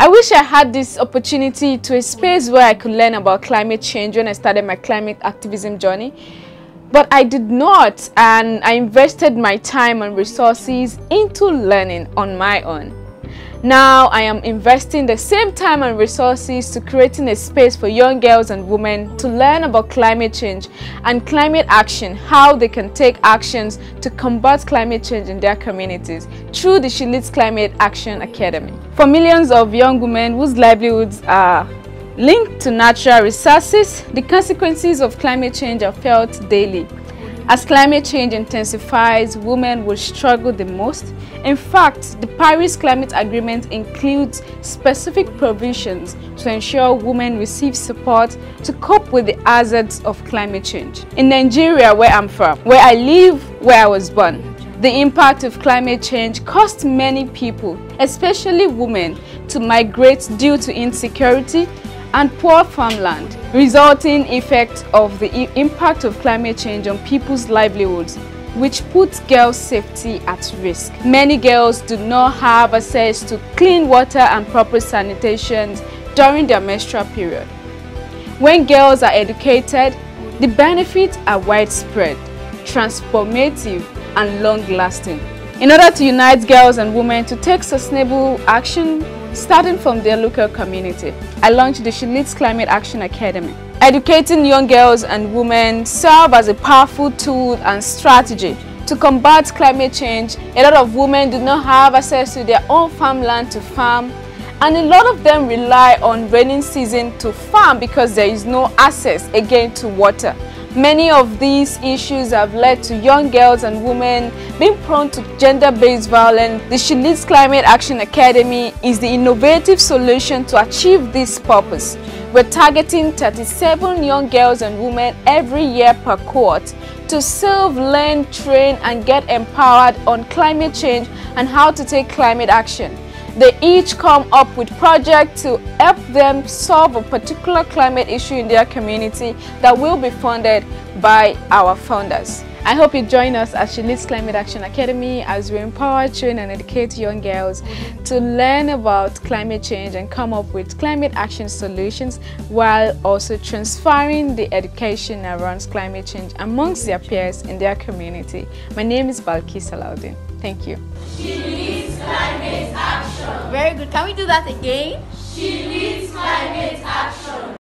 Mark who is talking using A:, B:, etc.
A: I wish I had this opportunity to a space where I could learn about climate change when I started my climate activism journey. But I did not and I invested my time and resources into learning on my own. Now I am investing the same time and resources to creating a space for young girls and women to learn about climate change and climate action, how they can take actions to combat climate change in their communities through the She Leads Climate Action Academy. For millions of young women whose livelihoods are linked to natural resources, the consequences of climate change are felt daily. As climate change intensifies, women will struggle the most. In fact, the Paris Climate Agreement includes specific provisions to ensure women receive support to cope with the hazards of climate change. In Nigeria, where I'm from, where I live, where I was born, the impact of climate change caused many people, especially women, to migrate due to insecurity and poor farmland, resulting effect of the impact of climate change on people's livelihoods, which puts girls' safety at risk. Many girls do not have access to clean water and proper sanitation during their menstrual period. When girls are educated, the benefits are widespread, transformative, and long-lasting. In order to unite girls and women to take sustainable action starting from their local community. I launched the She Leads Climate Action Academy. Educating young girls and women serve as a powerful tool and strategy to combat climate change. A lot of women do not have access to their own farmland to farm and a lot of them rely on raining season to farm because there is no access again to water. Many of these issues have led to young girls and women being prone to gender-based violence. The She Climate Action Academy is the innovative solution to achieve this purpose. We're targeting 37 young girls and women every year per cohort to serve, learn, train and get empowered on climate change and how to take climate action. They each come up with projects to help them solve a particular climate issue in their community that will be funded by our founders. I hope you join us at She Leads Climate Action Academy as we empower, train and educate young girls to learn about climate change and come up with climate action solutions while also transferring the education around climate change amongst their peers in their community. My name is Baliqees Salaudeen. Thank you.
B: Very good. Can we do that again?
C: She leads climate action.